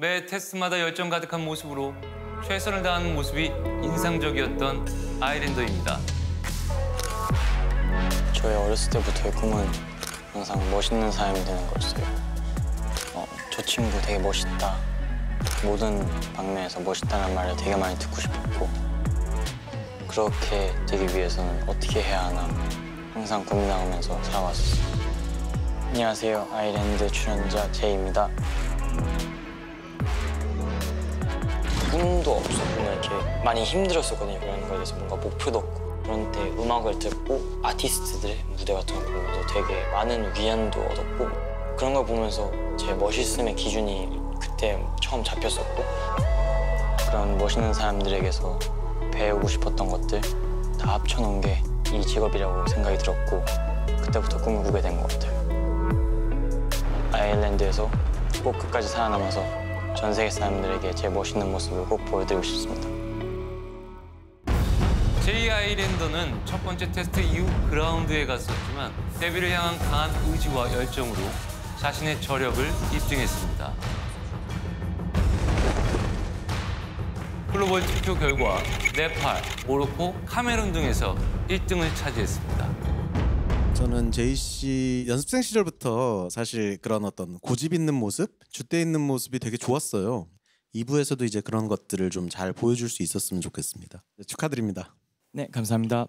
매 테스트마다 열정 가득한 모습으로 최선을 다하는 모습이 인상적이었던 아일랜더입니다. 저의 어렸을 때부터의 꿈은 항상 멋있는 사람이 되는 거였어요. 어, 저 친구 되게 멋있다. 모든 방면에서 멋있다는 말을 되게 많이 듣고 싶었고 그렇게 되기 위해서는 어떻게 해야 하나 항상 고민하면서 살아왔었어요. 안녕하세요. 아일랜드 출연자 제이입니다. 꿈도 없었고 이렇게 많이 힘들었었거든요. 그런 거에 대해서 뭔가 목표도 없고 그런 때 음악을 듣고 아티스트들의 무대 같은 거 보면서 되게 많은 위안도 얻었고 그런 걸 보면서 제 멋있음의 기준이 그때 처음 잡혔었고 그런 멋있는 사람들에게서 배우고 싶었던 것들 다 합쳐놓은 게 이 직업이라고 생각이 들었고 그때부터 꿈을 꾸게 된 것 같아요. 아일랜드에서 꼭 끝까지 살아남아서 전 세계 사람들에게 제 멋있는 모습을 꼭 보여드리고 싶습니다. 제이 아일랜더는 첫 번째 테스트 이후 그라운드에 갔었지만 데뷔를 향한 강한 의지와 열정으로 자신의 저력을 입증했습니다. 글로벌 투표 결과 네팔, 모로코, 카메룬 등에서 1등을 차지했습니다. 저는 제이 씨 연습생 시절부터 사실 그런 어떤 고집 있는 모습, 줏대 있는 모습이 되게 좋았어요. 2부에서도 이제 그런 것들을 좀 잘 보여줄 수 있었으면 좋겠습니다. 네, 축하드립니다. 네, 감사합니다.